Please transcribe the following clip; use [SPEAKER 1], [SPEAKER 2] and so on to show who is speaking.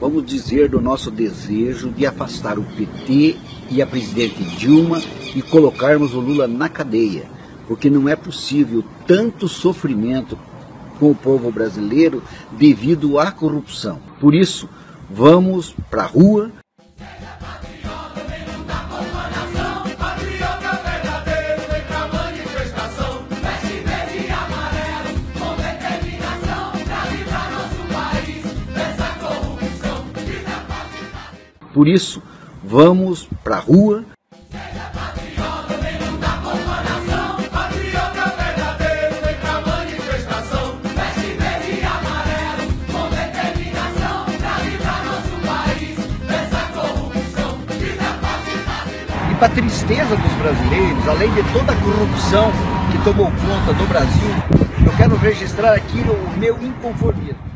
[SPEAKER 1] vamos dizer do nosso desejo de afastar o PT e a presidente Dilma e colocarmos o Lula na cadeia, porque não é possível tanto sofrimento com o povo brasileiro devido à corrupção. Por isso, vamos para a rua Por isso, vamos para a rua. E para tristeza dos brasileiros, além de toda a corrupção que tomou conta do Brasil, eu quero registrar aqui o meu inconformismo.